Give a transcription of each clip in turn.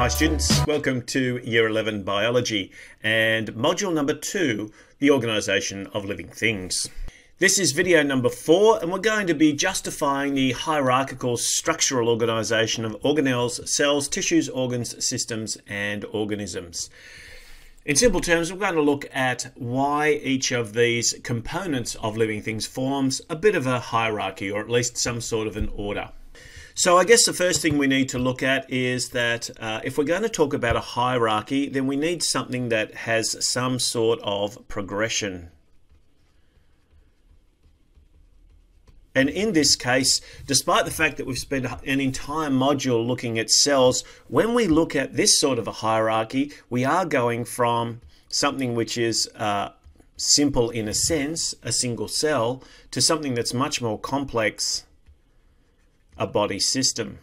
Hi students, welcome to Year 11 Biology and module number 2, the organisation of living things. This is video number 4 and we're going to be justifying the hierarchical structural organisation of organelles, cells, tissues, organs, systems and organisms. In simple terms, we're going to look at why each of these components of living things forms a bit of a hierarchy or at least some sort of an order. So I guess the first thing we need to look at is that uh, if we're going to talk about a hierarchy, then we need something that has some sort of progression. And in this case, despite the fact that we've spent an entire module looking at cells, when we look at this sort of a hierarchy, we are going from something which is uh, simple in a sense, a single cell, to something that's much more complex, a body system.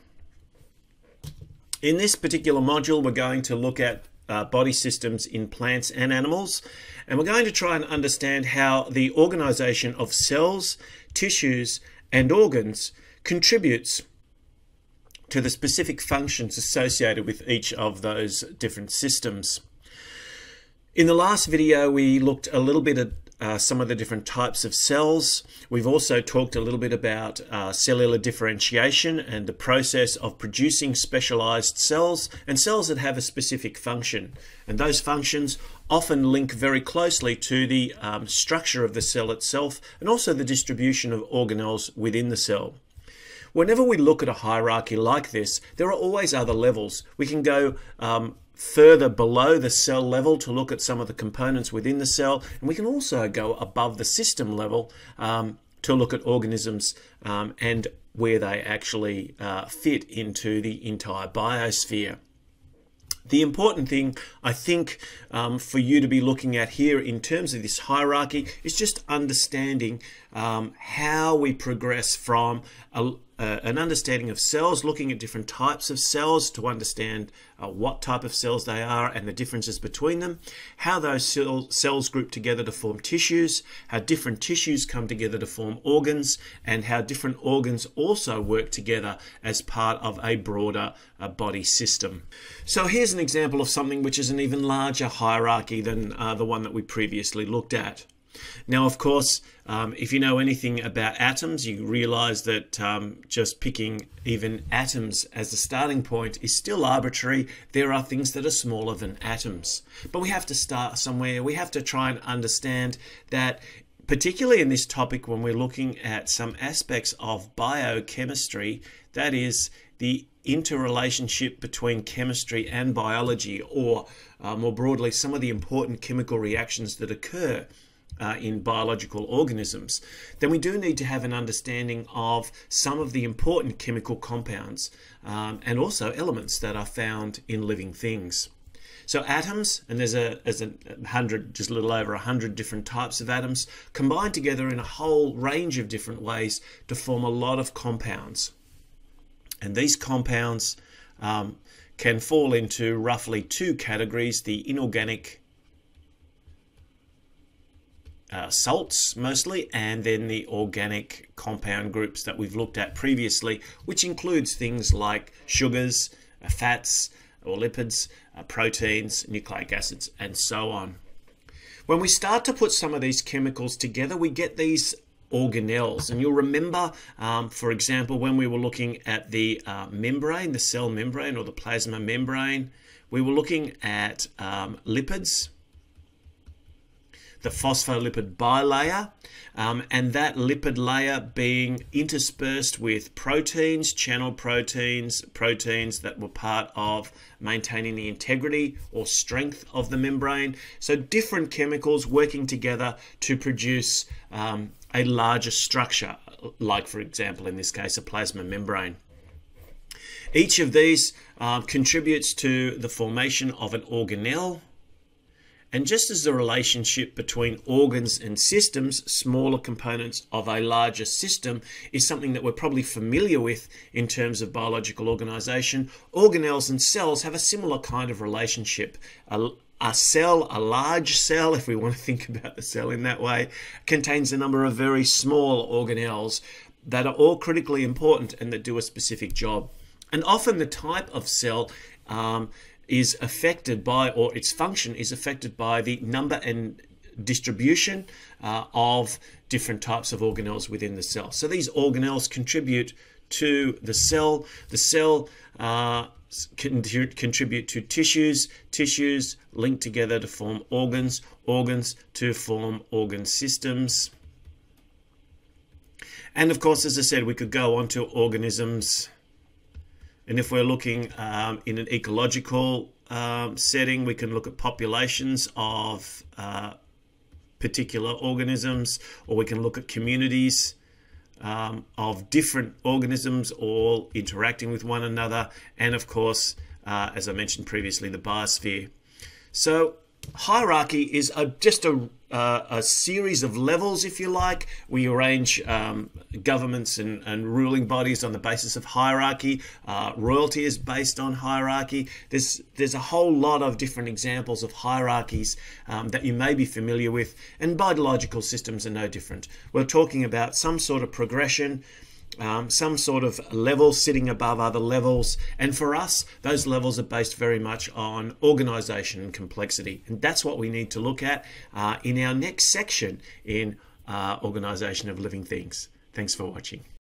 In this particular module, we're going to look at uh, body systems in plants and animals, and we're going to try and understand how the organization of cells, tissues, and organs contributes to the specific functions associated with each of those different systems. In the last video, we looked a little bit at uh, some of the different types of cells. We've also talked a little bit about uh, cellular differentiation and the process of producing specialized cells and cells that have a specific function. And those functions often link very closely to the um, structure of the cell itself and also the distribution of organelles within the cell. Whenever we look at a hierarchy like this, there are always other levels. We can go um, further below the cell level to look at some of the components within the cell. And we can also go above the system level um, to look at organisms um, and where they actually uh, fit into the entire biosphere. The important thing, I think, um, for you to be looking at here in terms of this hierarchy is just understanding um, how we progress from a, uh, an understanding of cells, looking at different types of cells to understand uh, what type of cells they are and the differences between them, how those cell, cells group together to form tissues, how different tissues come together to form organs, and how different organs also work together as part of a broader uh, body system. So here's an example of something which is an even larger hierarchy than uh, the one that we previously looked at. Now, of course, um, if you know anything about atoms, you realize that um, just picking even atoms as a starting point is still arbitrary. There are things that are smaller than atoms. But we have to start somewhere. We have to try and understand that particularly in this topic when we're looking at some aspects of biochemistry, that is the interrelationship between chemistry and biology, or uh, more broadly, some of the important chemical reactions that occur uh, in biological organisms, then we do need to have an understanding of some of the important chemical compounds um, and also elements that are found in living things. So atoms, and there's a, there's a hundred, just a little over a hundred different types of atoms, combine together in a whole range of different ways to form a lot of compounds. And these compounds um, can fall into roughly two categories, the inorganic uh, salts mostly, and then the organic compound groups that we've looked at previously, which includes things like sugars, uh, fats, or lipids, uh, proteins, nucleic acids, and so on. When we start to put some of these chemicals together, we get these organelles. And you'll remember, um, for example, when we were looking at the uh, membrane, the cell membrane or the plasma membrane, we were looking at um, lipids, the phospholipid bilayer, um, and that lipid layer being interspersed with proteins, channel proteins, proteins that were part of maintaining the integrity or strength of the membrane. So different chemicals working together to produce um, a larger structure, like for example in this case a plasma membrane. Each of these uh, contributes to the formation of an organelle, and just as the relationship between organs and systems, smaller components of a larger system, is something that we're probably familiar with in terms of biological organization, organelles and cells have a similar kind of relationship. A, a cell, a large cell, if we want to think about the cell in that way, contains a number of very small organelles that are all critically important and that do a specific job. And often the type of cell um, is affected by, or its function is affected by the number and distribution uh, of different types of organelles within the cell. So these organelles contribute to the cell. The cell uh, can contribute to tissues, tissues link together to form organs, organs to form organ systems. And of course, as I said, we could go on to organisms. And if we're looking um, in an ecological um, setting, we can look at populations of uh, particular organisms, or we can look at communities um, of different organisms all interacting with one another, and of course, uh, as I mentioned previously, the biosphere. So hierarchy is a, just a, uh, a series of levels, if you like. We arrange um, governments and, and, ruling bodies on the basis of hierarchy. Uh, royalty is based on hierarchy. There's there's a whole lot of different examples of hierarchies um, that you may be familiar with, and biological systems are no different. We're talking about some sort of progression um, some sort of level sitting above other levels. And for us, those levels are based very much on organization and complexity. And that's what we need to look at uh, in our next section in uh, Organization of Living Things. Thanks for watching.